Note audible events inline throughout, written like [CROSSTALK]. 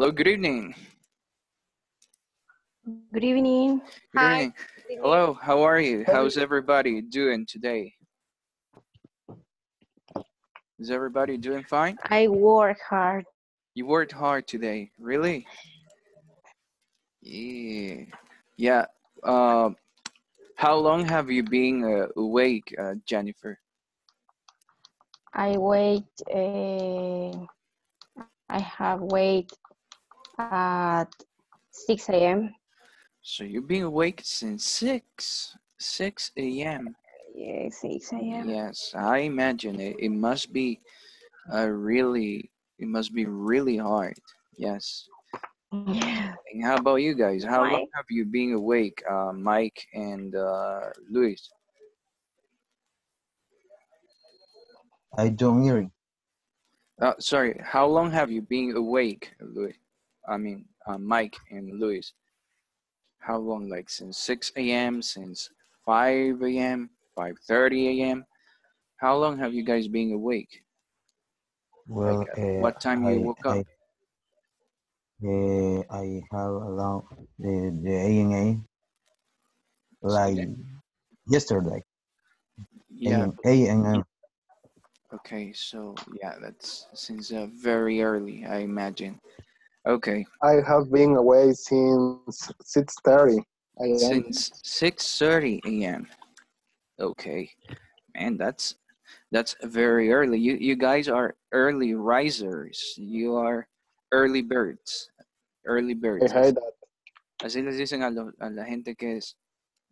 Hello, good evening. Good evening. Good Hi. evening. Hello, how are you? How's everybody doing today? Is everybody doing fine? I work hard. You worked hard today, really? Yeah. Yeah. Uh, how long have you been uh, awake, uh, Jennifer? I wait. Uh, I have wait at 6 a.m. So you've been awake since 6, 6 a.m. Yeah, 6 a.m. Yes, I imagine it, it must be a really, it must be really hard. Yes. Yeah. And how about you guys? How long have you been awake, uh, Mike and uh, Luis? I don't hear you. Uh, sorry, how long have you been awake, Luis? I mean, uh, Mike and Luis. How long? Like since 6 a.m., since 5 a.m., 5.30 a.m.? How long have you guys been awake? Well, Like, uh, what time you I, woke up? I, uh, I have around the the ANA like yesterday. Yeah, A and M. okay, so yeah, that's since uh, very early, I imagine. Okay, I have been away since 6.30 a.m. since 6.30 a.m. Okay, man, that's that's very early. You you guys are early risers. You are early birds. Early I birds. hate that. Así les dicen a, lo- a la gente que es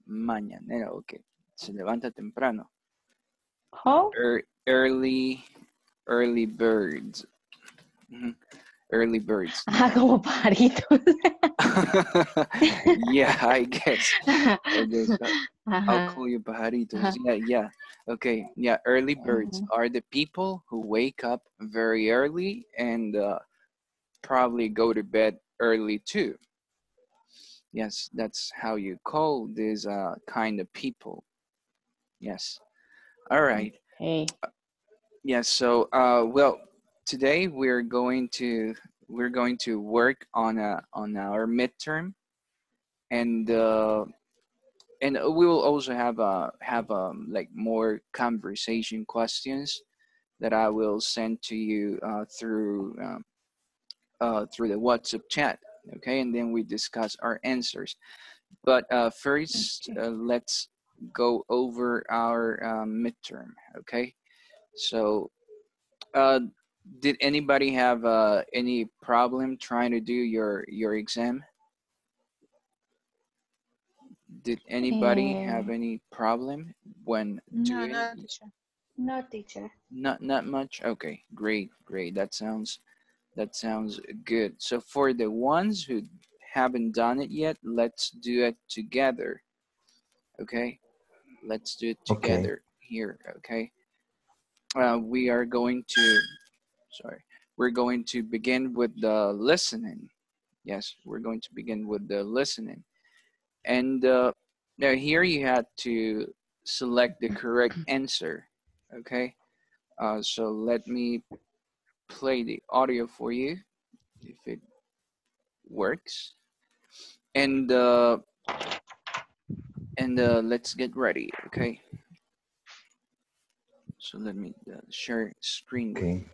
mañanera o que se levanta temprano. How? Er, early, early birds. Mhm, Early birds. [LAUGHS] Ah, como pajaritos. [LAUGHS] yeah, I guess. I guess uh, [LAUGHS] I'll call you pajaritos. Yeah, yeah. Okay, yeah. Early birds are the people who wake up very early and uh, probably go to bed early too. Yes, that's how you call these uh, kind of people. Yes. All right. Hey. Yes. So, uh, well, today we're going to we're going to work on a on our midterm, and uh, and we will also have a have um like more conversation questions that I will send to you uh, through um, uh, through the WhatsApp chat. Okay, and then we discuss our answers. But uh, first, Okay. uh, let's go over our um, midterm. Okay, so uh, did anybody have uh, any problem trying to do your your exam? Did anybody have Um, any problem when No, doing? no, teacher. No, teacher. Not not much. Okay, great, great. That sounds that sounds good. So for the ones who haven't done it yet, let's do it together. Okay, let's do it Okay. together here. Okay. Uh, we are going to. Sorry, we're going to begin with the listening. Yes, we're going to begin with the listening, and uh, now here you had to select the correct [CLEARS THROAT] answer. Okay. Uh, so let me play the audio for you if it works. And uh, and uh, let's get ready, okay? So let me uh, share screen. Okay.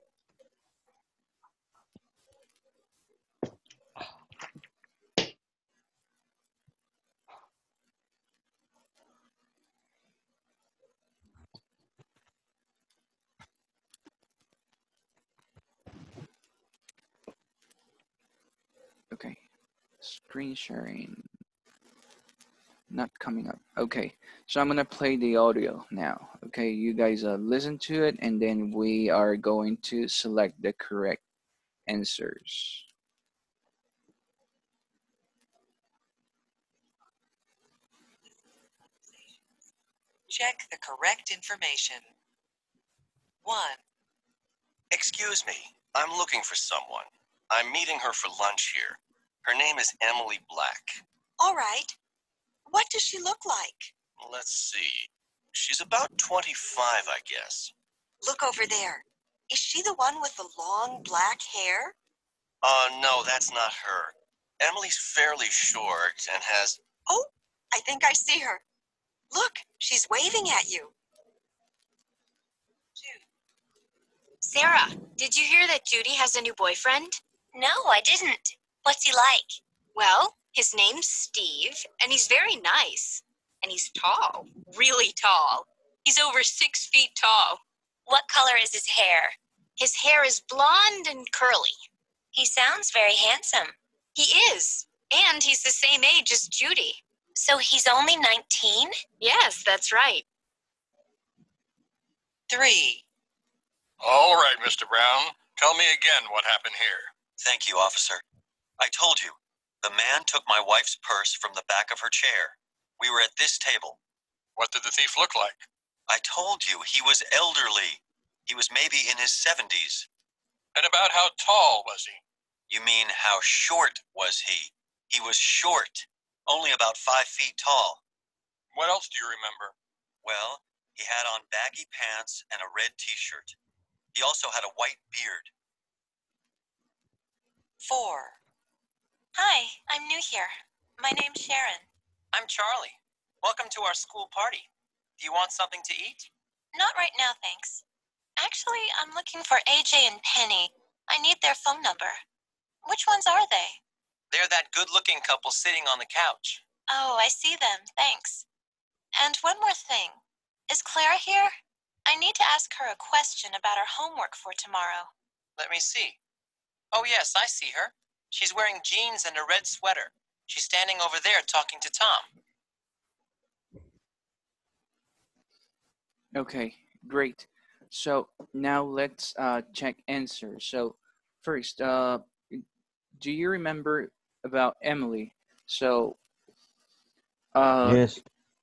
Screen sharing. Not coming up. Okay, so I'm gonna play the audio now. Okay, you guys uh, listen to it, and then we are going to select the correct answers. Check the correct information. 1. Excuse me, I'm looking for someone. I'm meeting her for lunch here. Her name is Emily Black. All right. What does she look like? Let's see. She's about 25, I guess. Look over there. Is she the one with the long black hair? Oh, no, that's not her. Emily's fairly short and has. Oh, I think I see her. Look, she's waving at you. Sarah, did you hear that Judy has a new boyfriend? No, I didn't. What's he like? Well, his name's Steve, and he's very nice. And he's tall, really tall. He's over six feet tall. What color is his hair? His hair is blonde and curly. He sounds very handsome. He is. And he's the same age as Judy. So he's only 19? Yes, that's right. Three. All right, Mr. Brown. Tell me again what happened here. Thank you, officer. I told you, the man took my wife's purse from the back of her chair. We were at this table. What did the thief look like? I told you he was elderly. He was maybe in his 70s. And about how tall was he? You mean how short was he? He was short, only about five feet tall. What else do you remember? Well, he had on baggy pants and a red t shirt. He also had a white beard. Four. Hi, I'm new here. My name's Sharon. I'm Charlie. Welcome to our school party. Do you want something to eat? Not right now, thanks. Actually, I'm looking for AJ and Penny. I need their phone number. Which ones are they? They're that good looking couple sitting on the couch. Oh, I see them. Thanks. And one more thing. Is Clara here? I need to ask her a question about her homework for tomorrow. Let me see. Oh, yes, I see her. She's wearing jeans and a red sweater. She's standing over there talking to Tom. Okay, great. So now let's uh, check answers. So first, uh, do you remember about Emily? So, uh, yes.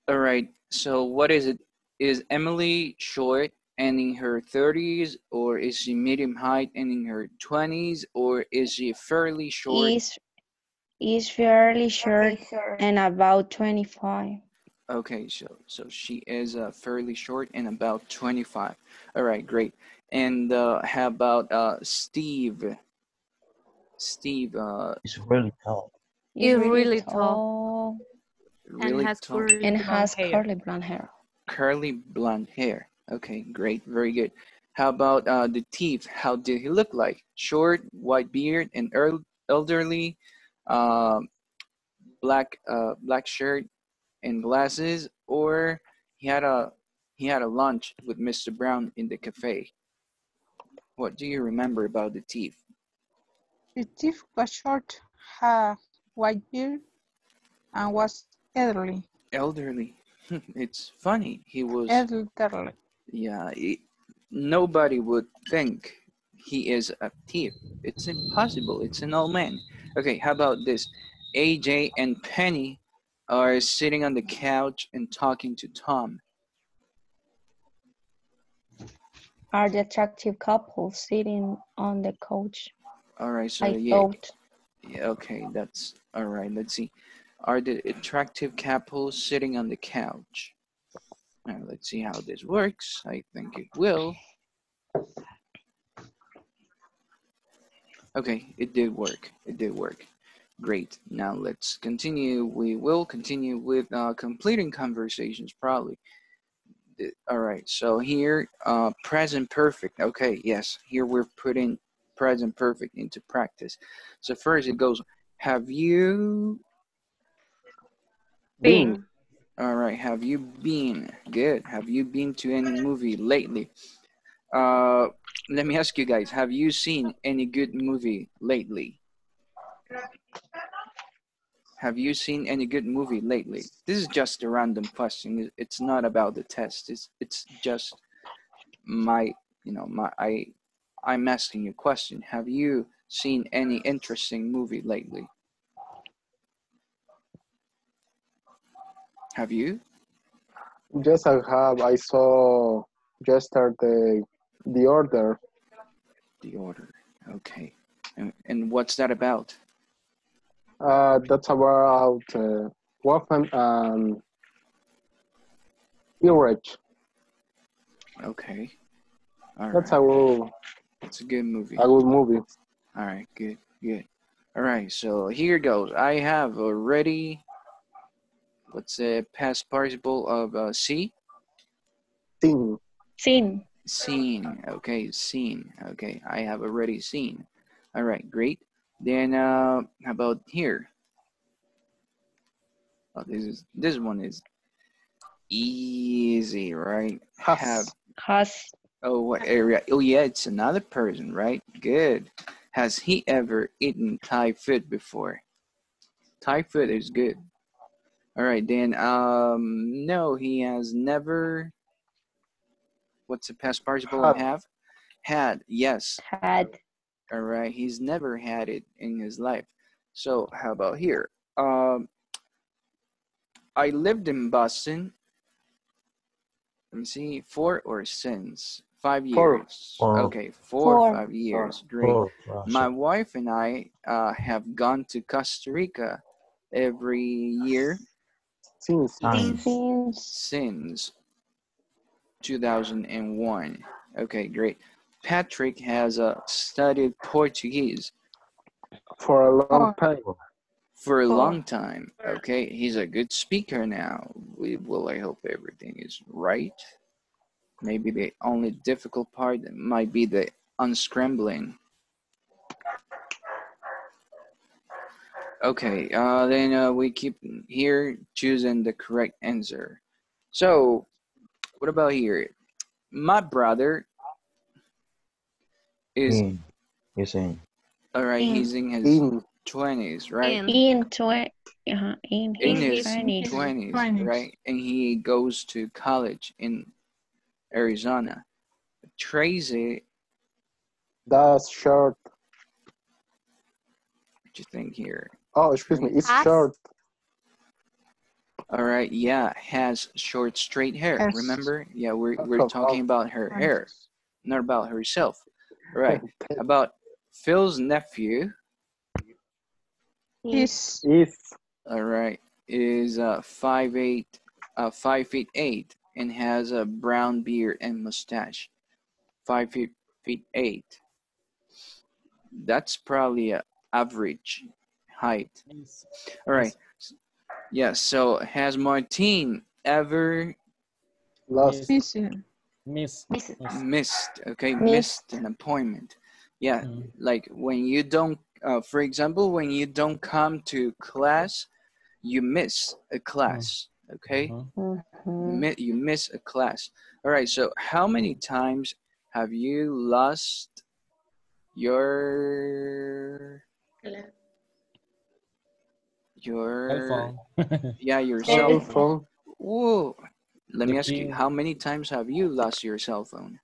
all right. So what is it? Is Emily short and in her 30s, or is she medium height and in her 20s, or is she fairly short? Is is fairly short and about 25. Okay, so so she is uh, fairly short and about 25. All right, great. And uh, how about uh, Steve? Steve, uh, It's really tall. Is Is really tall. really and has tall, curly and blonde has hair. curly blonde hair. curly blonde hair. Okay, great, very good. How about uh, the thief? How did he look like? Short, white beard, and elderly, um, black uh, black shirt and glasses, or he had a he had a lunch with Mr. Brown in the cafe. What do you remember about the thief? The thief was short, had white beard, and was elderly. Elderly. [LAUGHS] it's funny. He was Elderly. Yeah, it, nobody would think he is a thief. It's impossible. It's an old man. Okay, how about this? AJ and Penny are sitting on the couch and talking to Tom. Are the attractive couple sitting on the couch? All right, so I yeah, thought. yeah, okay, that's all right. Let's see. Are the attractive couple sitting on the couch? Now, let's see how this works. I think it will. Okay, it did work. It did work. Great. Now let's continue. We will continue with uh, completing conversations probably. All right. So here, uh, present perfect. Okay. Yes. Here we're putting present perfect into practice. So first it goes, have you Been. All right. Have you been good? Have you been to any movie lately? Uh, let me ask you guys. Have you seen any good movie lately? Have you seen any good movie lately? This is just a random question. It's not about the test. It's it's just my you know my I I'm asking you a question. Have you seen any interesting movie lately? Have you? Yes, I have. I saw yesterday the order. The Order. Okay. And, and what's that about? Uh, that's about uh, Waffen and Urich. Okay. All right. That's a good, It's a good movie. a good movie. All right. Good. Good. All right, so here goes. I have already, what's the past participle of uh, see? Seen. Seen. Seen. Okay, seen. Okay, I have already seen. All right, great. Then uh, how about here? Oh, this is this one is easy, right? Has. Have Has. oh what area? Oh yeah, it's another person, right? Good. Has he ever eaten Thai food before? Thai food is good. All right, Dan. um no, he has never what's the past participle of Had. have? Had, yes. Had. All right, he's never had it in his life. So how about here? Um, I lived in Boston. Let me see, four or since five years. Four. Okay, four or Four. five years. Great. Uh, My wife and I uh, have gone to Costa Rica every year Since. Times. Since. since 2001. Okay, great. Patrick has uh, studied Portuguese For a long time. for a long time. Okay, he's a good speaker now. We well, I hope everything is right. Maybe the only difficult part might be the unscrambling. Okay, uh, then uh, we keep here choosing the correct answer. So, what about here? My brother is In. He's in. all right. In. He's in his In. twenties, right? In. In twenty. Uh, in in his his twenties. twenties, 20s. right? And he goes to college in Arizona. Tracy, That's short. what you think here? Oh, excuse me. It's Has. short. All right, yeah, has short, straight hair. Has- Remember? Yeah, we're we're oh, talking oh. about her hair, not about herself. All right, [LAUGHS] about Phil's nephew. Is Is. All right, is uh five eight, uh five feet eight, and has a brown beard and mustache. Five feet feet eight. That's probably a average height. All right. Yeah. So has Martine ever Lost. missing. Miss. Miss. missed? Okay, Missed. missed an appointment. Yeah, Mm. like when you don't. Uh, for example, when you don't come to class, you miss a class. Okay. Mhm. Mhm. Mi- you miss a class. All right. So how many times have you lost your your Cell phone. [LAUGHS] yeah your Cell cell Cell phone? phone. Whoa. Let me The ask you, how many times have you lost your cell phone?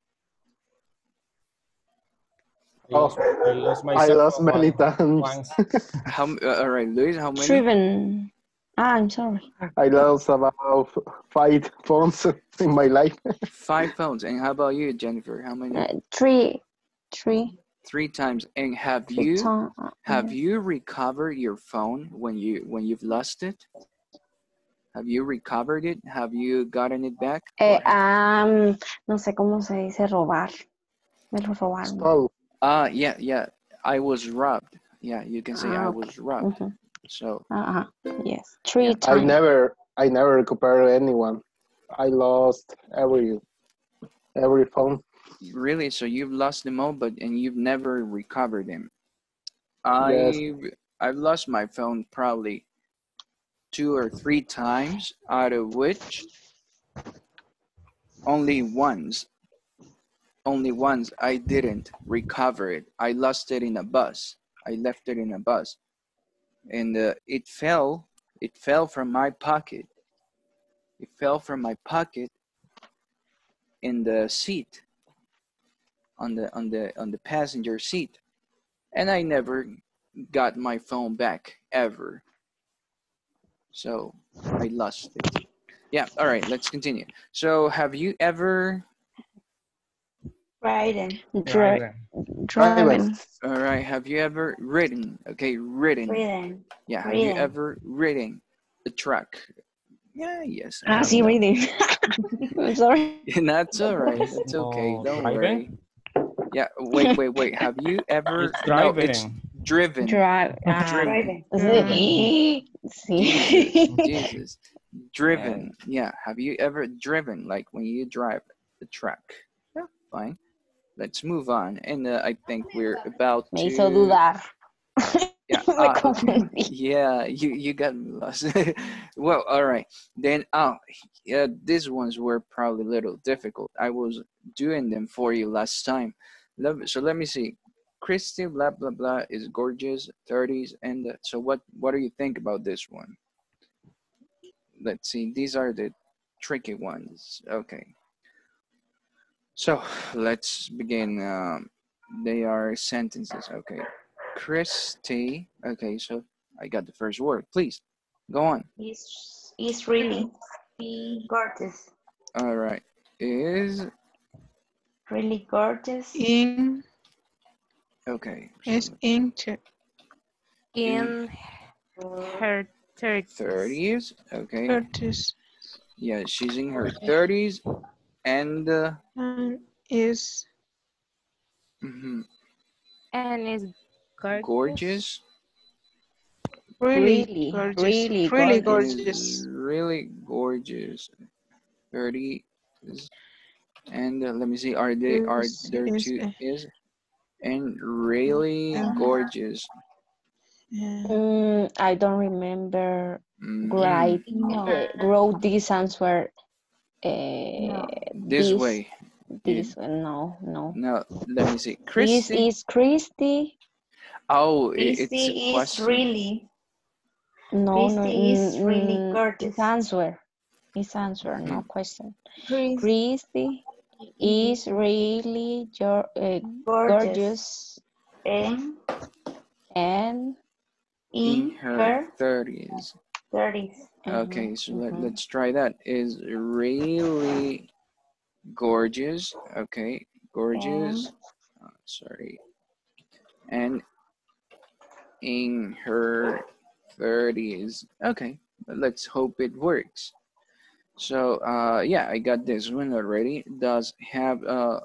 I lost, I lost my I lost many one- times. once. [LAUGHS] How? m- uh, all right, Luis. How many? Driven. Ah, I'm sorry. I lost about five phones in my life. Five phones. And how about you, Jennifer? How many? Uh, three. Three. Three times. And have you have you recovered your phone when you when you've lost it? Have you recovered it? Have you gotten it back? Eh, Or- um, no sé cómo se dice robar. Me lo robaron. Stole. Ah, yeah, yeah. I was robbed. Yeah, you can say I Ah, was robbed. Mhm. So Uh-huh. Yes. Three Yeah. I never, I never recovered anyone. I lost every, every phone. Really, so you've lost them all, but and you've never recovered them. Yes. I've I've lost my phone probably two or three times, out of which only once, only once I didn't recover it. I lost it in a bus. I left it in a bus, and uh, it fell. It fell from my pocket. It fell from my pocket in the seat on the on the on the passenger seat and i never got my phone back ever so i lost it yeah all right let's continue so have you ever Riding. Dri- Driver. driving. all right have you ever ridden okay ridden Riding. yeah have you ever ridden a truck yeah yes I Ah, have reading. [LAUGHS] I'm sorry. [LAUGHS] that's all right it's okay No, don't driving? worry yeah wait wait wait have you [LAUGHS] ever It's no driving. it's driven. Drive. Ah, Driven. sí. Sí. [LAUGHS] Jesus. Driven. Yeah. Have you ever driven like when you drive the truck? Yeah. Fine. Let's move on. And uh, I think we're about Me to. hizo dudar. [LAUGHS] Yeah. Uh, yeah. You you got me lost. well, all right. Then oh yeah, these ones were probably a little difficult. I was doing them for you last time. So let me see. Christy, blah blah blah, is gorgeous, 30s, and uh, so what? What do you think about this one? Let's see. These are the tricky ones. Okay. So let's begin. Um, they are sentences. Okay. Christy. Okay, so I got the first word. Please go on. Is is really gorgeous. All right. Is Really gorgeous. In okay. is into In her third 30s. Okay. thirties Yeah, she's in her 30s, and uh, and is mhm, and is gorgeous. gorgeous. really, Really, gorgeous. really really gorgeous. gorgeous. Really gorgeous. 30s. And uh, let me see, are they are there two uh, is and really Uh, gorgeous. Yeah. Mm, I don't remember Mm, right. No. Uh, wrote this answer uh, This way. This no no. No, let me see. This is Christy. Oh, i- it's Christy a is question. really. No no. Christy is mm, really mm, gorgeous. It's answer. It's answer. No Mm. question. Chris Christy is really your, uh, gorgeous. gorgeous And and In in her her 30s. thirties. Okay, so let, mhm. let's try that. Is really gorgeous. Okay, gorgeous. Uh, sorry. And in her 30s. Okay, let's hope it works. So, uh, yeah, I got this one already. Does have, uh,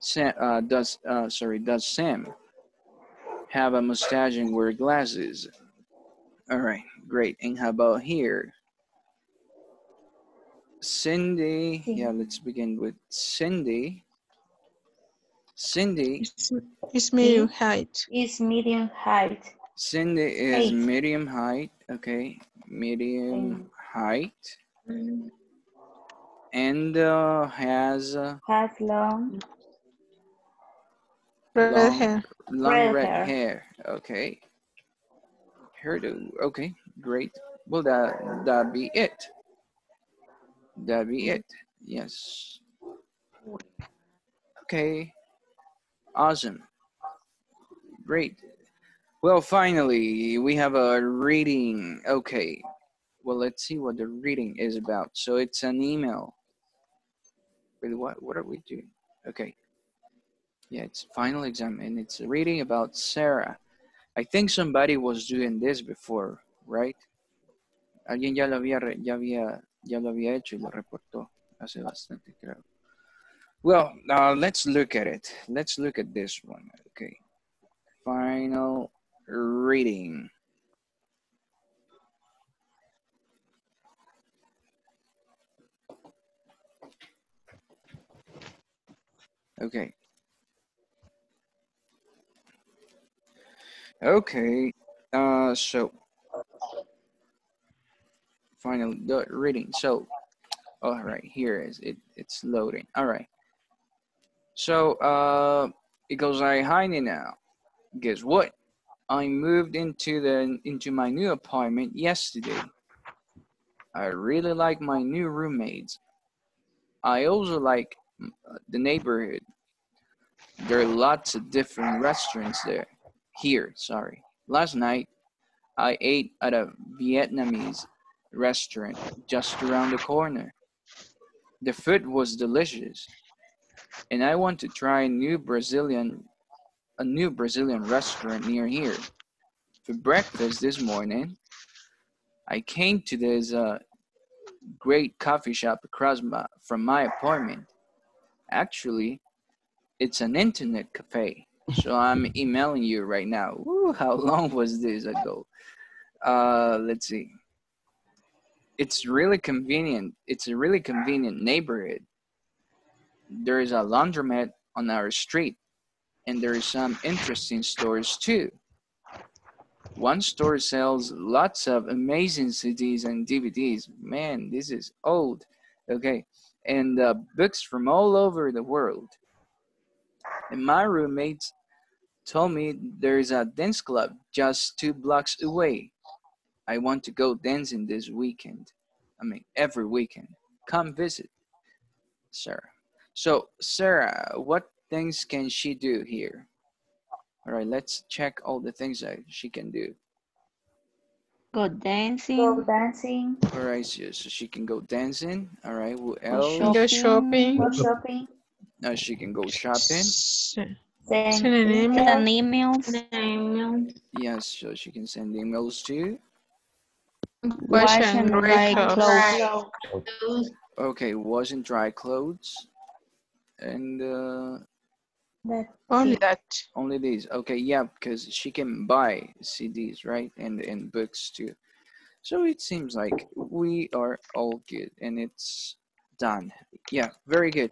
Sam, uh, does, uh, sorry, does Sam have a mustache and wear glasses? All right, great. And how about here? Cindy. Yeah, let's begin with Cindy. Cindy. It's, it's medium height. Is medium height. Cindy is Height. medium height. Okay, medium height. Mm, And uh, has uh, Has long Red long, hair. long Red red, hair. hair. Okay. Hairdo. Okay, great. Well, that that be it. That be it. Yes. Okay. Awesome. Great. Well, finally, we have a reading. Okay. Well, let's see what the reading is about. So it's an email. Wait, what? What are we doing? Okay. Yeah, it's final exam, and it's a reading about Sarah. I think somebody was doing this before, right? Alguien ya lo había, ya había, ya lo había hecho y lo reportó hace bastante, creo. Well, uh, let's look at it. Let's look at this one. Okay. Final reading. Okay. Okay. Uh, so final the reading. So, all right, here is it. It's loading. All right. So, uh, it goes like, hi now. Guess what? I moved into the into my new apartment yesterday. I really like my new roommates. I also like the neighborhood. There are lots of different restaurants there. Here, sorry. Last night, I ate at a Vietnamese restaurant just around the corner. The food was delicious, and I want to try a new Brazilian a new Brazilian restaurant near here. For breakfast this morning, I came to this uh, great coffee shop across my, from my apartment. Actually, it's an internet cafe. So I'm emailing you right now. Woo, how [LAUGHS] long was this ago? Uh, let's see. It's really convenient. It's a really convenient neighborhood. There is a laundromat on our street, and there is some interesting stores too. One store sells lots of amazing CDs and DVDs. Man, this is old. Okay, and uh, books from all over the world. And my roommates told me there's a dance club just two blocks away. I want to go dancing this weekend. I mean, every weekend. Come visit, Sarah. So, Sarah, what things can she do here? All right, let's check all the things that she can do. Go dancing. Go dancing. All right, so, so she can go dancing. All right, who Go else? Go shopping. Go shopping. Uh, she can go shopping. Send Send an email. Send emails. email. Yes, so she can send emails too. Wash and dry clothes. clothes. Okay, wash and dry clothes. And uh, That's Only it. that. only these. Okay, yeah, because she can buy CDs, right? And, and books too. So it seems like we are all good and it's done. Yeah, very good.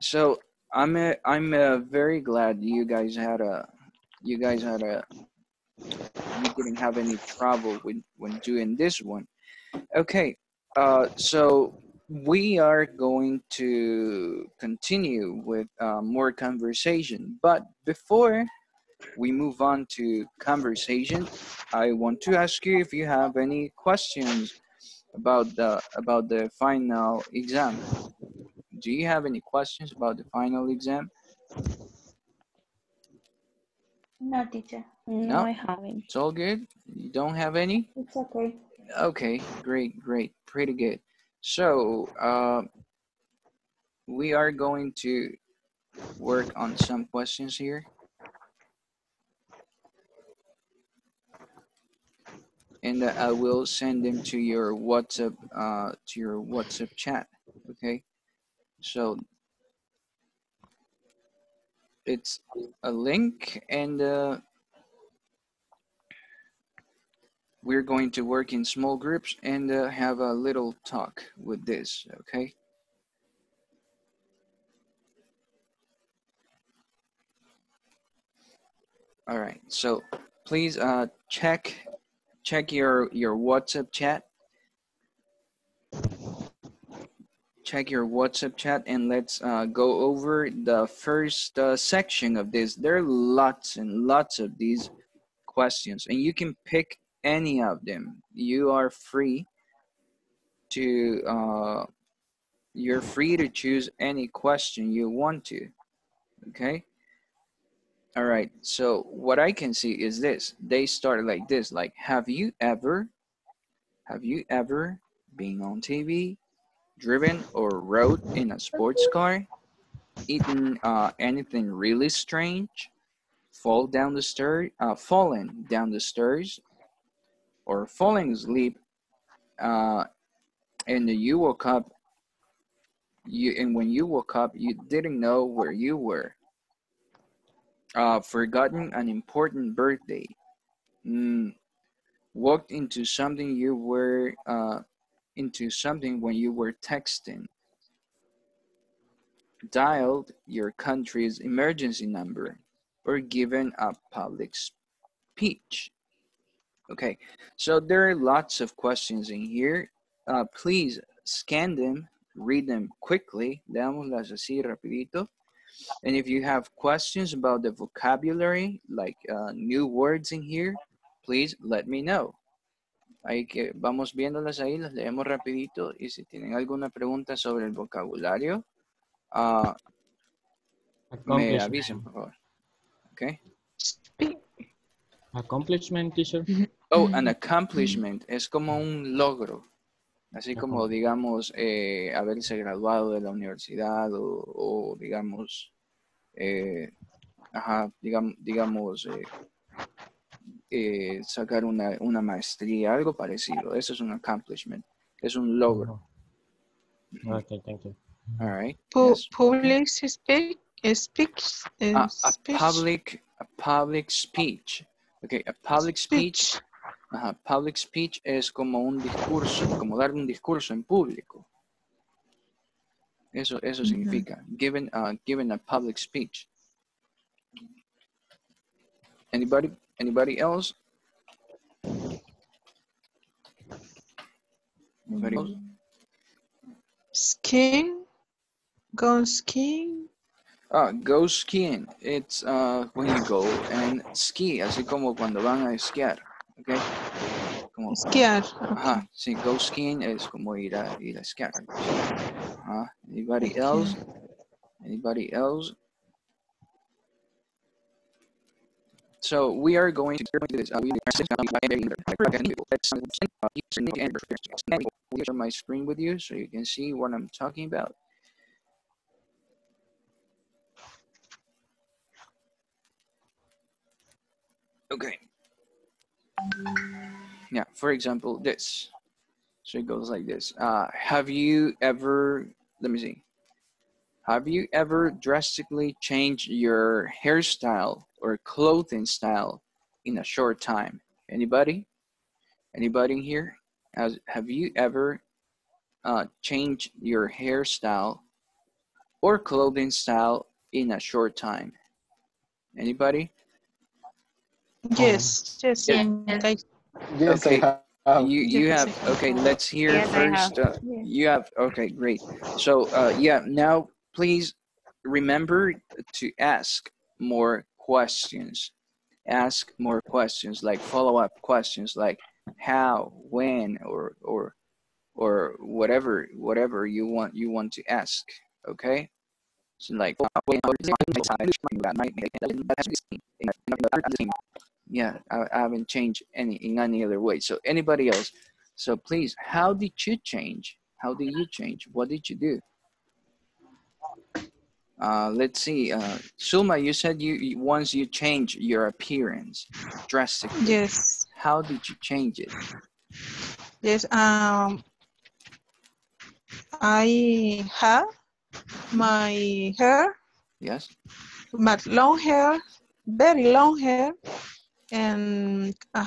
So I'm uh, I'm uh, very glad you guys had a you guys had a you didn't have any trouble with when doing this one. Okay, uh, so we are going to continue with uh, more conversation, but before we move on to conversation, I want to ask you if you have any questions about the about the final exam. Do you have any questions about the final exam? No, teacher. No, No. I haven't. It's all good. You don't have any? It's okay. Okay, great, great, pretty good. So, uh, we are going to work on some questions here. And uh, I will send them to your WhatsApp, uh, to your WhatsApp chat. Okay. So it's a link and uh, we're going to work in small groups and uh, have a little talk with this, okay? All right, so please uh, check check your your WhatsApp chat. Check your WhatsApp chat and let's uh, go over the first uh, section of this. There are lots and lots of these questions, and you can pick any of them. You are free to uh, you're free to choose any question you want to. Okay. All right. So what I can see is this. They start like this. Like, have you ever, have you ever been on TV, driven or rode in a sports car, eaten uh, anything really strange, fall down the stairs, uh, fallen down the stairs, or falling asleep, uh, and you woke up. You and when you woke up, you didn't know where you were uh, forgotten an important birthday, mm, walked into something you were uh, into something when you were texting, dialed your country's emergency number, or given a public speech. Okay, so there are lots of questions in here. Uh, please scan them, read them quickly. Leámoslas así rapidito. And if you have questions about the vocabulary, like uh, new words in here, please let me know. Ahí que vamos viéndolas ahí, las leemos rapidito y si tienen alguna pregunta sobre el vocabulario, uh, me avisen, por favor. Okay. Accomplishment, teacher. Oh, an accomplishment es como un logro. Así como, digamos, eh, haberse graduado de la universidad o, o digamos, eh, ajá, digamos, digamos eh, eh, sacar una, una maestría, algo parecido. Eso es un accomplishment. Es un logro. Okay, thank you. All right. Pu yes. Public speak, speaks, A, a speech. public, a public speech. Okay, a public speech. Ajá, public speech es como un discurso, como dar un discurso en público. Eso, eso significa, given, uh, given a public speech. Anybody, anybody else? Anybody else? Go skiing. Ah, go skiing. It's uh, when you go and ski, así como cuando van a esquiar. Okay? Como, Esquiar. Ajá, sí, go skiing es como ir a, ir a esquiar. Ajá. Anybody else? Anybody else? So we are going to do this. We are share my screen with you so you can see what I'm talking about. Okay. Yeah, for example, this. So it goes like this. Uh, have you ever, let me see. Have you ever drastically changed your hairstyle or clothing style in a short time? Anybody? Anybody here? Has, have you ever uh, changed your hairstyle or clothing style in a short time? Anybody? Yes. Yes. Yeah. I, Yes, Okay. I have. You you have okay. Let's hear Yes, first. have. Uh, you have okay, great. So uh, yeah, now please remember to ask more questions. Ask more questions like follow up questions like how, when, or or or whatever whatever you want you want to ask. Okay. So like yeah, I, I haven't changed any in any other way. So anybody else? So please, how did you change? How did you change? What did you do? Uh, let's see. Uh, Sulma, you said you, you once you change your appearance drastically. yes. How did you change it? Yes. Um. I have my hair, Yes. my long hair, very long hair, and uh,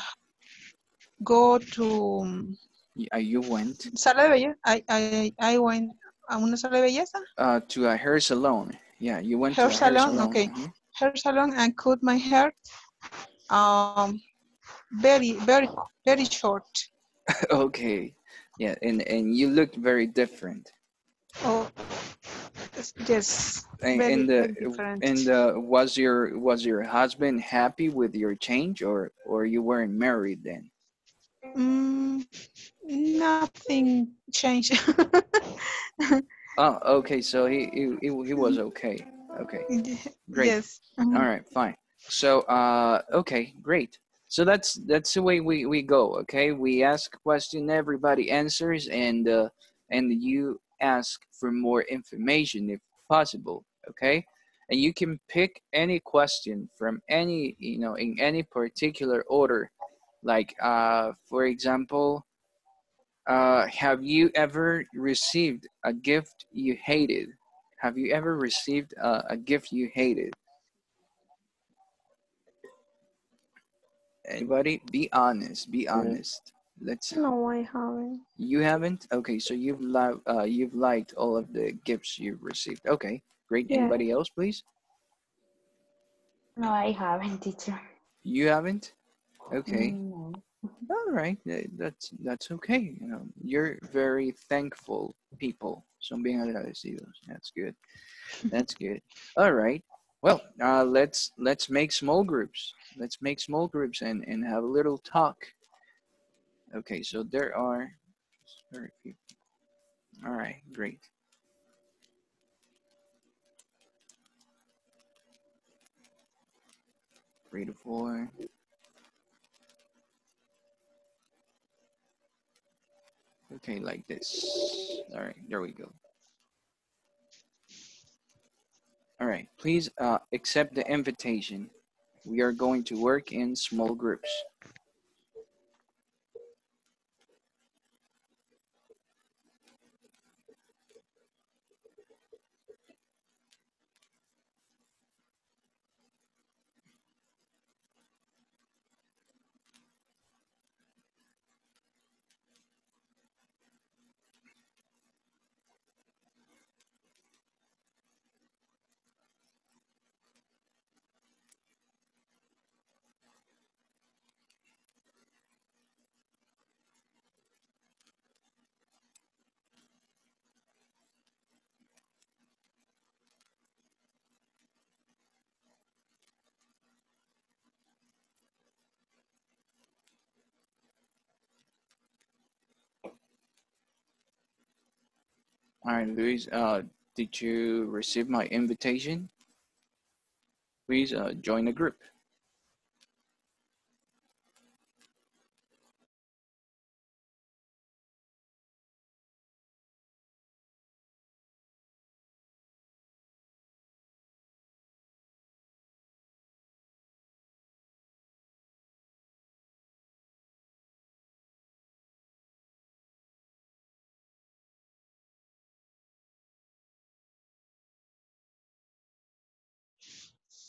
go to uh, you went sala de belleza. I, I, I went a una sala de belleza, uh, to a hair salon. Yeah, you went hair to a hair salon. salon. Okay, mhm. hair salon and cut my hair. Um, very, very, very short. [LAUGHS] okay. Yeah, and and you looked very different. Oh, yes, yes, And, very, and uh, different. and uh, was your was your husband happy with your change, or or you weren't married then? Mm, nothing changed. [LAUGHS] Oh, okay. So he he he, was okay. Okay, great. Yes. mhm. All right, fine. So uh, okay, great. So that's that's the way we we go. Okay, we ask a question, everybody answers, and uh, and you ask for more information if possible. Okay, and you can pick any question from any you know in any particular order. Like uh, for example, uh, have you ever received a gift you hated? Have you ever received a, a gift you hated? Anybody? Be honest. Be honest. Let's. No, I haven't. You haven't? Okay, so you've li- uh, you've liked all of the gifts you've received. Okay, great. Yeah. Anybody else, please? No, I haven't, teacher. You haven't? Okay. No. All right. That's that's okay. You know, you're very thankful people. Son bien agradecidos. That's good. That's good. All right. Well, uh, let's let's make small groups. Let's make small groups and and have a little talk. Okay. So there are very few. All right. Great. Three to four. Okay, like this. All right, there we go. All right, please uh, accept the invitation. We are going to work in small groups. All right, Luis, uh, did you receive my invitation? Please uh, join the group.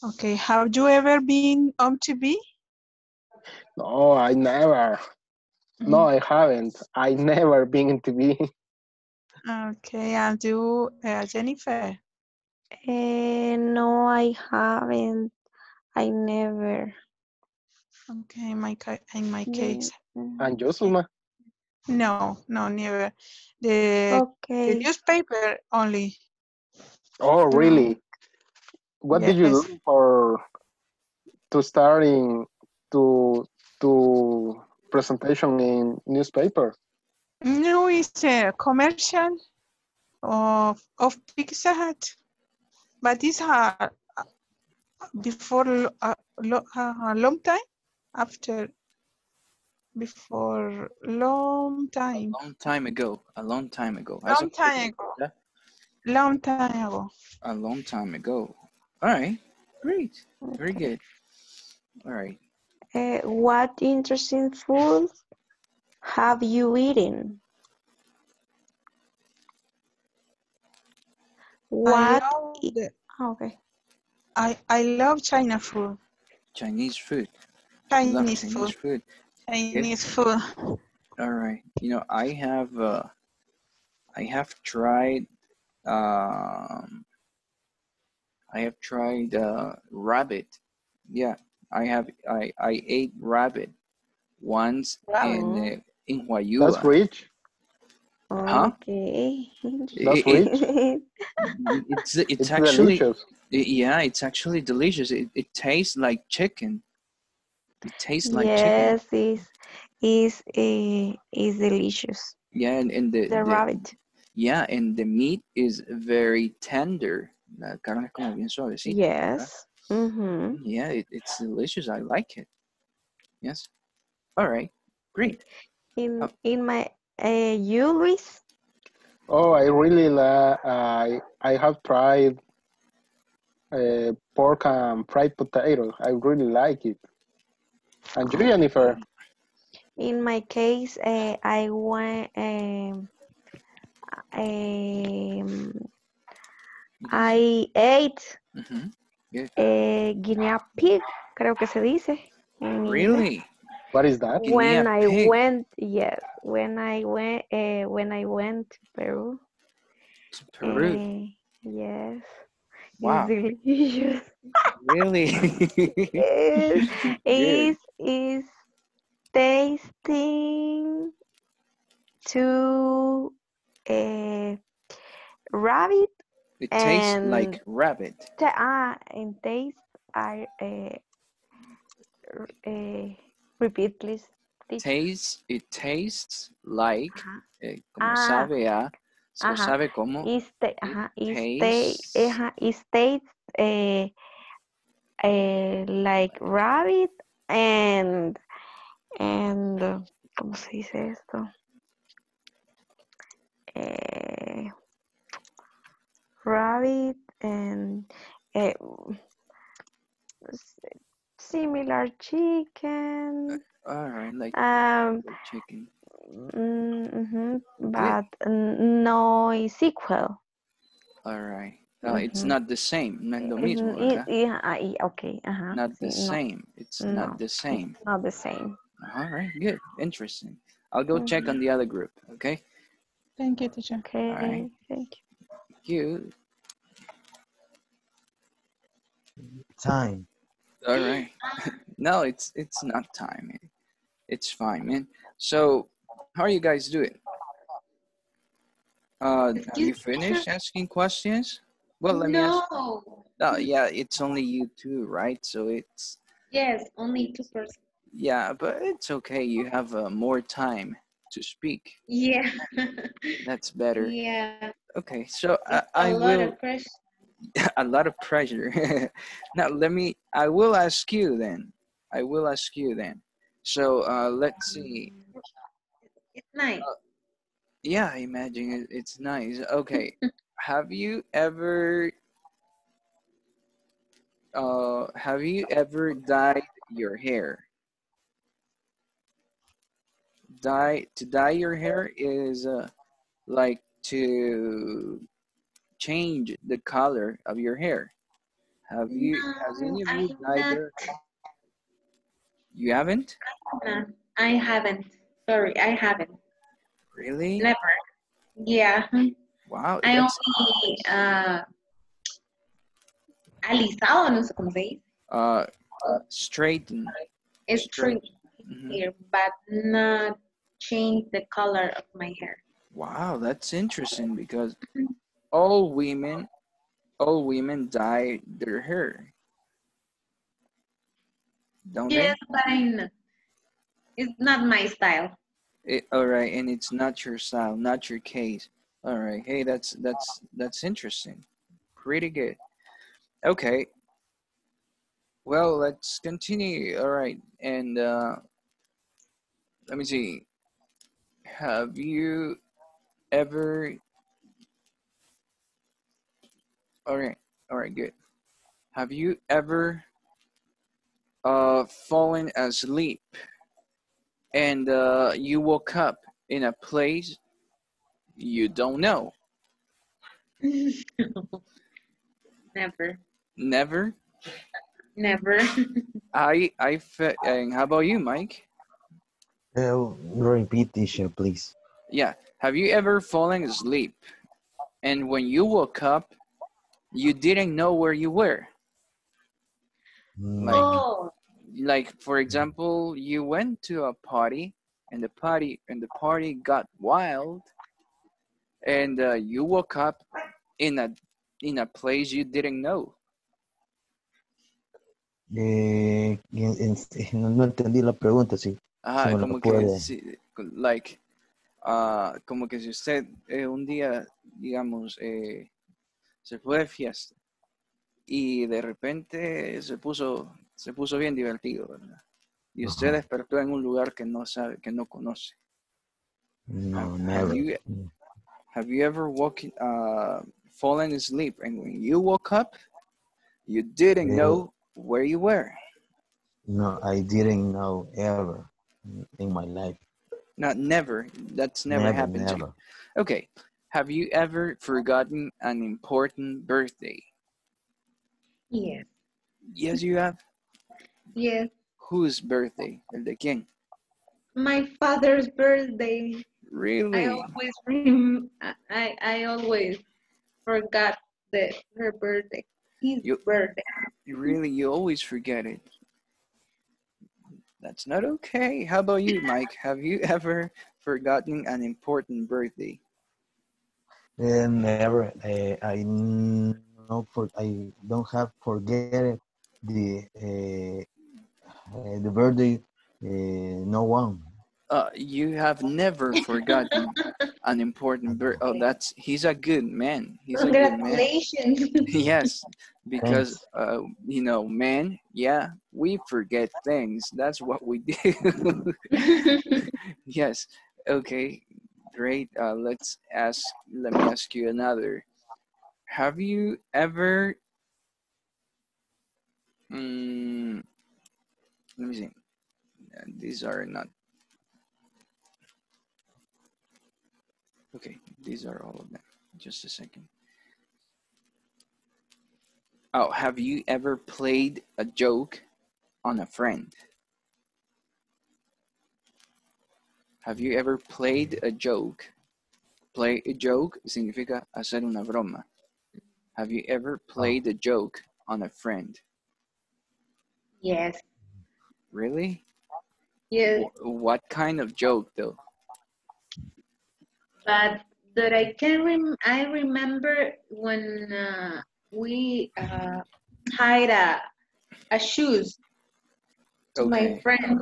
Okay, have you ever been on TV? No, I never. No, I haven't. I never been in TV. Okay, and you, uh, Jennifer? Eh, no, I haven't. I never. Okay, in my, in my case. And Josulma? No, no, never. The, the newspaper only. Oh, really? What did you do for to starting to to presentation in newspaper? No, it's a commercial of of Pizza Hut, but it's a before a, a long time after before long time long time ago, a long time ago. long time ago long time ago A long time ago. All right, great, very good. All right. Eh, what interesting food have you eaten? What? I the, oh, okay. I I love China food Chinese food. Chinese Chinese food food. Chinese food All right. You know, I have uh, I have tried um, I have tried uh, rabbit. Yeah, I have I I ate rabbit once in uh, in Huayua. That's rich. Huh? Okay. That's It- rich. it- [LAUGHS] it's it's, It's actually delicious. yeah, it's actually delicious. It, it tastes like chicken. It tastes like chicken. yes, is is eh, is delicious. Yeah, and, and the, The rabbit. Yeah, and the meat is very tender. La carne es como bien suavecita. Yes. Mm-hmm. Yeah, it, it's delicious. I like it. Yes. All right. Great. In Uh, in my uh, you Luis? Oh, I really like. I I have tried uh, pork and fried potato. I really like it. And you, Jennifer? In my case, uh, I went. Um, um, I ate Mhm. Good. eh, guinea pig, creo que se dice. en inglés. Really? What is that? When Guinea I pig. went, yes, when I went, uh, when I went to Peru. To Peru. eh, yes. Wow. It's delicious. Really? [LAUGHS] Yes, Good. is is tasting to a rabbit It tastes and like rabbit. ah and taste are uh, uh, repeat please. Tastes, it tastes like, Ajá. eh, como Ah, sabe a, so ajá. sabe como, is the ajá, is ta- tastes- ajá, is taste uh, uh, like rabbit and and ¿cómo se dice esto? Eh, rabbit and eh, s- similar chicken all right, like um chicken. mm, mhm, but n- no sequel All right. Uh, It's not the same. No es lo mismo, Mhm, y- ¿verdad? y- ah, y- okay ajá, Not the no, same. It's no, not the same. it's not the same All right, good. Interesting. I'll go check on the other group, okay? thank you teacher okay right. thank you You. Time. All right. [LAUGHS] no, it's it's not time. man. It's fine, man. So, how are you guys doing? Uh, have you finished asking questions? Well, let me ask. No. Oh, yeah, it's only you two, right? So it's Yes, only two persons. yeah, but it's okay. You have uh, more time to speak. Yeah. That's better. [LAUGHS] Yeah. Okay, so I, A I lot will of [LAUGHS] pressure. a lot of pressure. [LAUGHS] now let me. I will ask you then. I will ask you then. So uh, let's see. It's nice. Yeah, I imagine it, it's nice. Okay, [LAUGHS] have you ever? Uh, have you ever dyed your hair? Dye to dye your hair is uh, like to change the color of your hair. Have you? Has any of you I have? You haven't? No, I haven't. Sorry, I haven't. Really? Never. Yeah. Wow, I that's only uh, alisado, no sé cómo se dice. uh, straighten. It's Straight. Mhm. here, but not change the color of my hair. Wow, that's interesting because all women, all women dye their hair, don't Yes, but I know. It's not my style. It, all right, and it's not your style, not your case. All right, hey, that's that's that's interesting. Pretty good. Okay. Well, let's continue. All right, and uh, let me see. Have you ever? All right, all right, good. Have you ever uh fallen asleep and uh, you woke up in a place you don't know? [LAUGHS] Never. Never. Never. [LAUGHS] I I fe- and how about you, Mike? Uh, repeat, teacher, please. Yeah. Have you ever fallen asleep and when you woke up, you didn't know where you were? Like, oh, like for example, you went to a party and the party and the party got wild, and uh, you woke up in a in a place you didn't know. Eh, en- en- no, entendí la pregunta, sí. Si como que, si, like, ah, como que si usted eh, un día, digamos, eh, se fue de fiesta y de repente se puso, se puso bien divertido, ¿verdad? Y usted Ajá. despertó en un lugar que no sabe, que no conoce. No, Have never. you, have you ever woken, uh, fallen asleep and when you woke up, you didn't Eh, know where you were? No, I didn't know ever in my life. Not never. That's never, Never, happened to you. Okay. Have you ever forgotten an important birthday? yes. Yes, you have. Yes. Whose birthday? El de quién? My father's birthday. Really? I always rem- I I always forgot the her birthday. His You- birthday. You really, you always forget it. That's not okay. How about you, Mike? Have you ever forgotten an important birthday? Eh, never. Eh, I no for I don't have forget the uh, uh, the birthday. Uh, no one. Uh, you have never forgotten [LAUGHS] an important birth. Oh, that's he's a good man. He's a good man. Congratulations. [LAUGHS] yes because uh, you know men yeah we forget things that's what we do [LAUGHS] yes okay great uh, let's ask let me ask you another have you ever mm, let me see Uh, these are not okay these are all of them just a second Oh, have you ever played a joke on a friend? Have you ever played a joke? Play a joke significa hacer una broma. Have you ever played a joke on a friend? yes. Really? Yes. What kind of joke though? But that I can rem- I remember when uh, we uh, tied a a shoes to my friend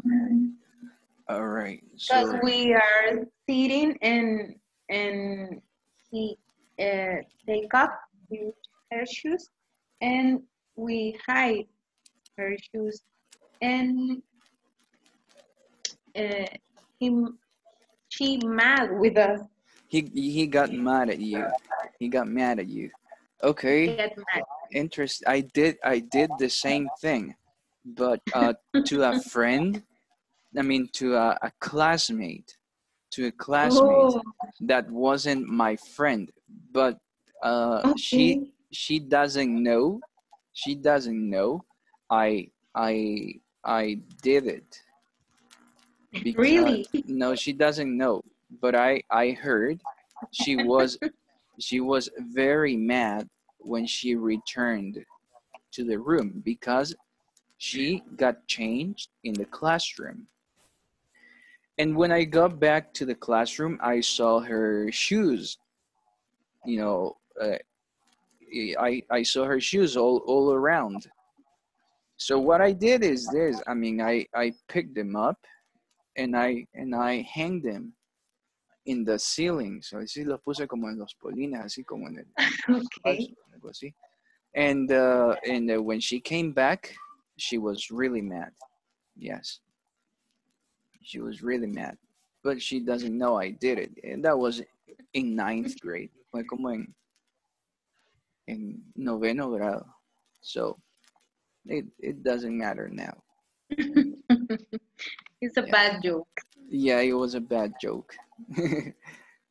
All right. because So we are sitting and and he uh, take off her shoes and we hide her shoes and uh, him she mad with us He he got mad at you. He got mad at you. Okay. interest i did i did the same thing but uh to a friend i mean to a, a classmate to a classmate Oh. that wasn't my friend but uh she she doesn't know she doesn't know i i i did it Because- Really? no she doesn't know but i i heard she was [LAUGHS] she was very mad when she returned to the room because she got changed in the classroom. And when I got back to the classroom, I saw her shoes. You know, uh, I I saw her shoes all all around. So what I did is this. I mean, I I picked them up, and I and I hanged them in the ceiling. So así los puse como en los polines, así como en el [LAUGHS] okay algo así. And uh, and uh, when she came back, she was really mad. Yes, she was really mad, but she doesn't know I did it. And that was in ninth grade. Fue como en en noveno grado. So it it doesn't matter now. [LAUGHS] it's a bad joke Yeah, it was a bad joke. [LAUGHS]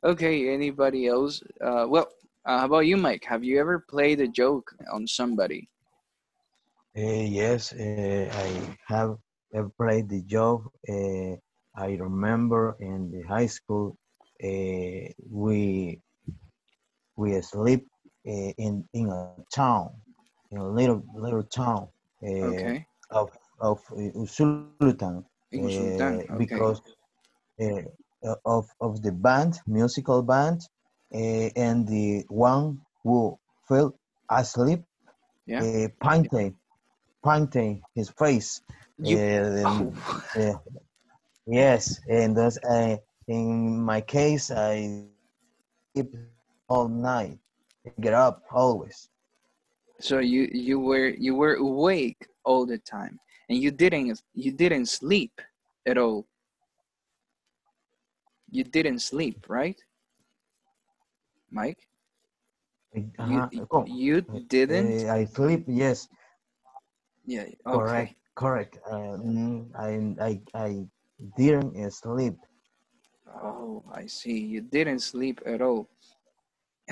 okay, anybody else? Uh, well, uh, how about you, Mike? Have you ever played a joke on somebody? Uh, yes, uh, I have played the joke. Uh, I remember in the high school, uh, we we sleep uh, in in a town, in a little little town uh, Okay. of of uh, okay. because of of the band, musical band, uh, and the one who fell asleep, Yeah. uh, painting, painting his face. You- Uh, Oh. [LAUGHS] uh, yes, and those, uh, in my case, I sleep all night. Get up always. So you you were you were awake all the time, and you didn't you didn't sleep at all. You didn't sleep, right, Mike? Uh-huh. You Oh, you didn't. uh, I sleep. Yes, Yeah. correct, Okay. correct. Uh, mm, I I I didn't sleep. Oh, I see. You didn't sleep at all.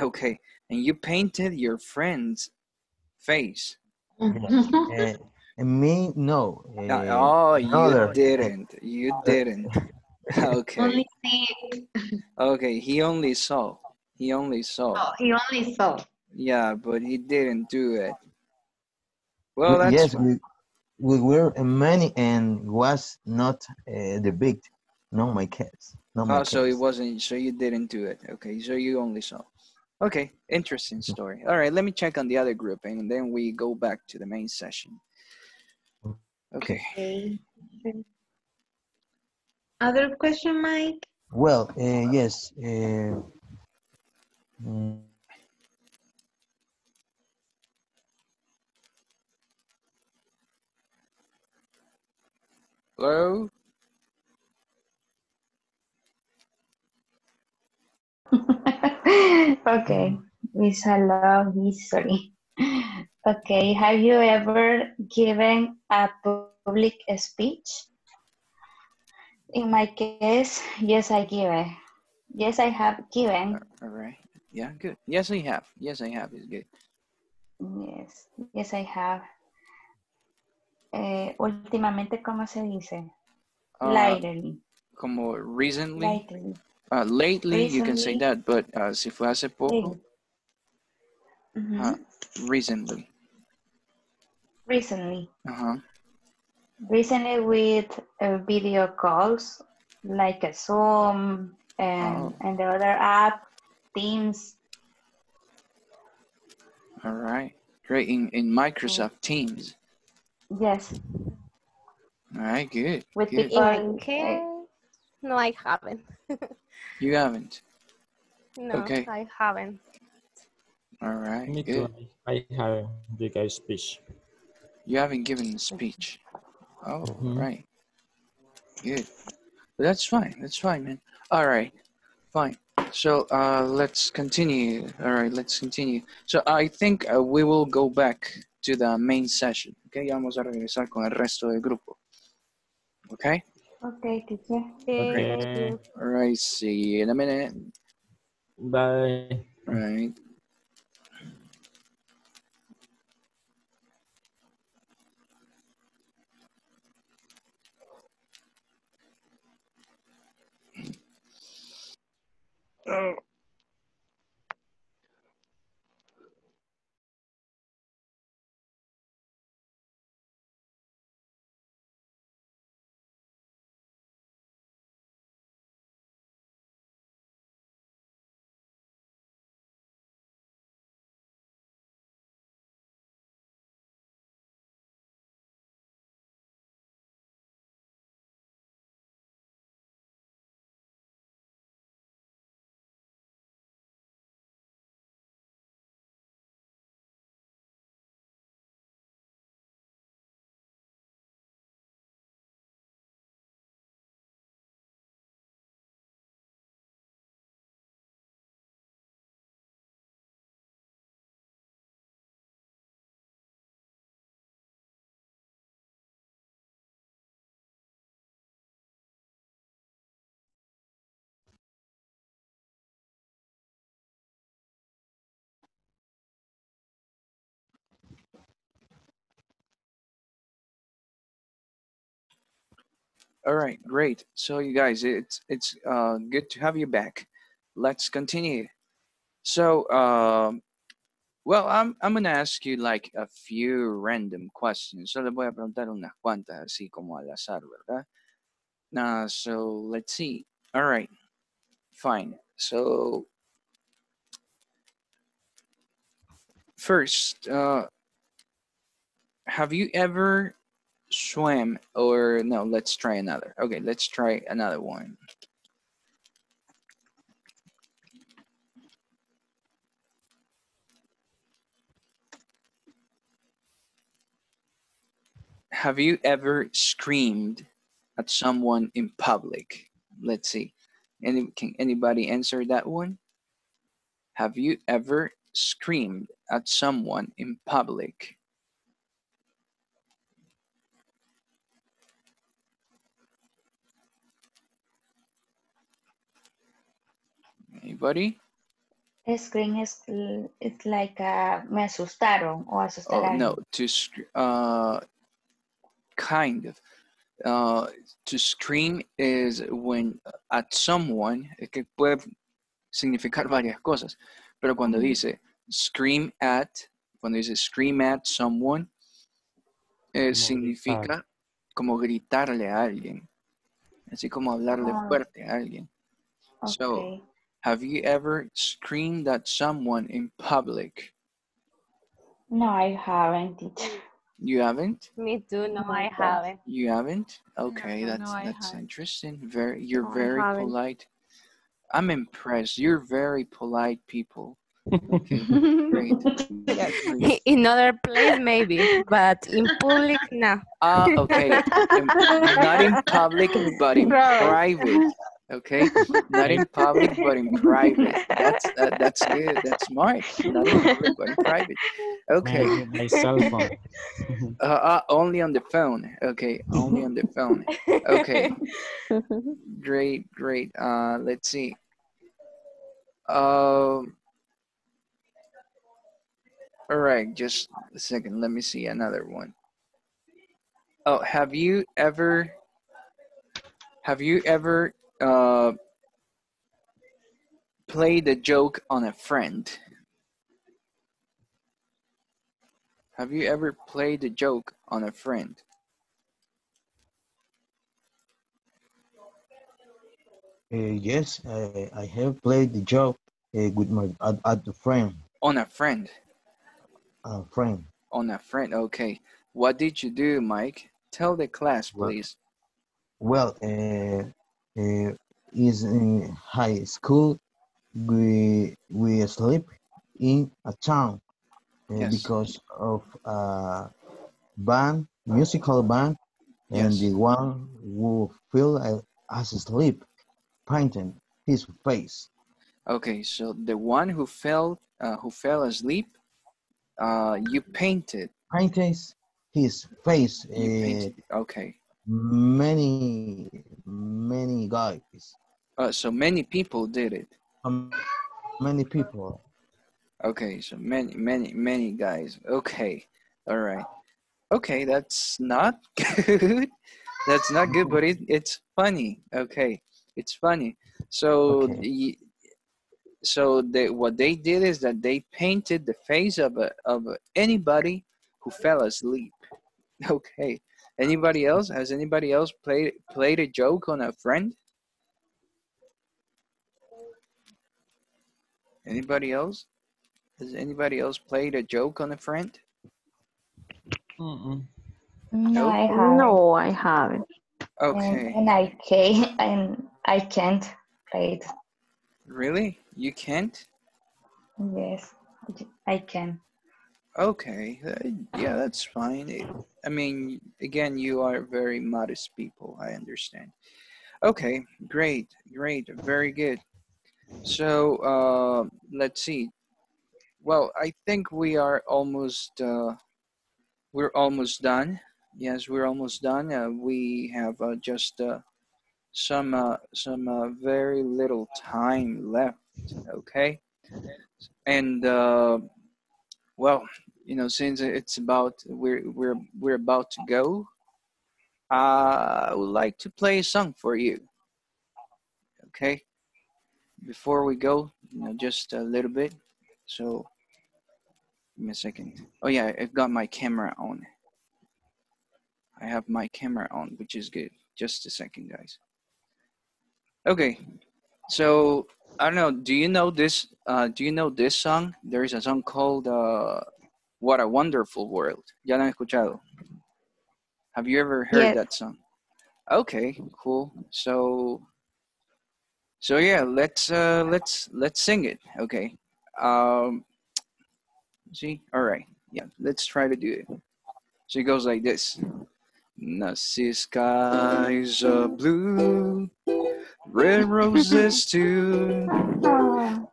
Okay, and you painted your friend's face. [LAUGHS] Uh, me, no. Uh, Uh, oh, you another. didn't. You [LAUGHS] didn't. [LAUGHS] [LAUGHS] Okay. only see [LAUGHS] Okay. He only saw. He only saw. oh, he only saw Yeah, but he didn't do it. Well, that's yes, fine. we we were many and was not uh, the big, not my case, not my Oh, so it wasn't. So you didn't do it. Okay. So you only saw. Okay. Interesting story. All right. Let me check on the other group, and then we go back to the main session. Okay. okay other question mike Well, uh, yes. Uh, mm, Hello. [LAUGHS] okay, it's a long history. Okay, have you ever given a public speech? In my case, yes, I give. Yes, I have given. All right. Yeah. Good. Yes, I have. Yes, I have. Is good. Yes, yes, I have. Eh, últimamente, ¿cómo se dice? Uh, Lately. Como recently. Lately. Uh, lately, you can say Recently. that, but uh, si fue hace poco, Mhm. uh, recently. Recently. Uh-huh. Recently with uh, video calls like a Zoom and, Oh. and the other app, Teams. All right. Great. In, in Microsoft Teams. Yes, All right. Good. with Good. people. In my no, I haven't. You haven't. [LAUGHS] no, Okay. I haven't. All right, Me good. too. I I have the guy's speech. You haven't given a speech. Oh, Mhm. right. Good. But that's fine. That's fine, man. All right. Fine. So uh, let's continue. All right, let's continue. So I think uh, we will go back to the main session. Okay, ya vamos a regresar con el resto del grupo. Okay. Okay, teacher. Okay. All right. See you in a minute. Bye. All right. Oh. All right, great. So you guys, it's it's uh, good to have you back. Let's continue. So, um, well, I'm I'm gonna ask you like a few random questions. Solo voy a preguntar unas cuantas así como al azar, ¿verdad? Uh, so let's see. All right, fine. So first, uh, have you ever swam or no? Let's try another. Okay, let's try another one. Have you ever screamed at someone in public? Let's see. Any, can anybody answer that one? Have you ever screamed at someone in public? Anybody? Scream is, it's like uh, me asustaron o asustar a Oh alguien. no, to uh, kind of. Uh, to scream is when at someone, es que puede significar varias cosas, pero cuando Ujú. dice scream at, cuando dice scream at someone, eh, Como significa como gritarle a alguien, así como hablarle Ah. fuerte a alguien. So, Okay. Have you ever screamed at someone in public? No, I haven't. You haven't? Me too. No, No, I haven't. You haven't? Okay, no, that's I that's haven't. interesting. Very, you're No, very polite. I'm impressed. You're very polite people. Okay, [LAUGHS] great. Yes. In other place maybe, but in public no. Ah, okay. [LAUGHS] In- not in public, but in Right. private. Okay, not in public, but in private. That's that, that's good. That's smart. Not in public, but in private. Okay. My, my cell phone. [LAUGHS] Uh, uh, only on the phone. Okay, only on the phone. Okay. [LAUGHS] Great, great. Uh, let's see. Um. all right, just a second. Let me see another one. Oh, have you ever? Have you ever uh, played a joke on a friend? Have you ever played a joke on a friend? Uh, yes, I, I have played the joke uh, with my at, at the friend, On a friend. uh, friend. On a friend. Okay. What did you do, Mike? Tell the class, please. Well, uh, uh, is in high school. We we sleep in a town uh, Yes. because of a band, musical band, and Yes. the one who fell asleep, painting his face. Okay, so the one who fell uh, who fell asleep, uh, you painted. Painted his face. Uh, painted. Okay. many, many guys, Uh, so many people did it. um, many people. Okay, so many, many, many guys. Okay, all right. Okay, that's not [LAUGHS] good. That's not good, but it, it's funny. Okay, it's funny. So, the, so they, what they did is that they painted the face of a, of anybody who fell asleep. [LAUGHS] Okay. Anybody else? Has anybody else played played a joke on a friend? Anybody else? Has anybody else played a joke on a friend? No, Nope. I haven't. No, I haven't. Okay. And, and I can [LAUGHS] and I can't play it. Really? You can't? Yes, I can. Okay. yeah, that's fine. I mean, again, you are very modest people. I understand. Okay, great, great, very good. So, uh, let's see. Well, I think we are almost, uh, we're almost done. Yes, we're almost done. Uh, we have uh, just uh, some, uh, some uh, very little time left. Okay, and uh, well, you know, since it's about we're we're we're about to go, uh, I would like to play a song for you. Okay, before we go, you know, just a little bit. So, give me a second. Oh yeah, I've got my camera on. I have my camera on, which is good. Just a second, guys. Okay, so I don't know. Do you know this? Uh, do you know this song? There is a song called uh, "What a Wonderful World." ¿Ya lo han escuchado? Have you ever heard Yes. that song? Okay, cool. So, so yeah, let's uh, let's let's sing it. Okay. Um, see, all right. Yeah, let's try to do it. So it goes like this. The skies are blue, red roses too.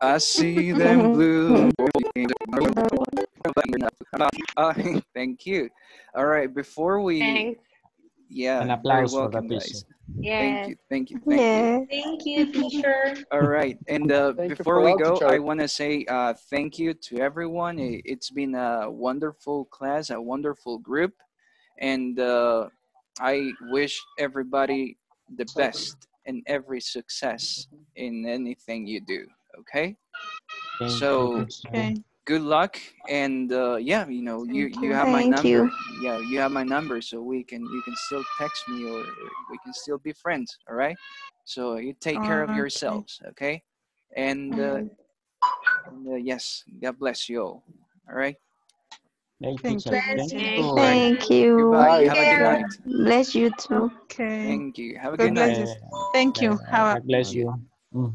I see them blue. Uh, thank you. All right, before we, Thanks. yeah, An very applause for welcome, the guys. teacher. Thank you, thank you, thank you. Thank you, teacher. All right, and uh, before we go. I want to say uh, thank you to everyone. It, it's been a wonderful class, a wonderful group, and uh, I wish everybody the best and every success in anything you do. Okay, Thank so you. Okay. good luck, and uh, yeah, you know, you you you. have my Thank number. you. Yeah, you have my number, so we can you can still text me or, or we can still be friends. All right. So you take care of yourselves, okay? And, uh, and, uh, yes, God bless you all. All right. Thank Thank you. Thank Thank you. Thank you. Bye. Have a good night. Bless you too. Okay. Thank you. Have a God good bless night. you. Thank you. Have a God bless you. Mm.